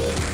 It.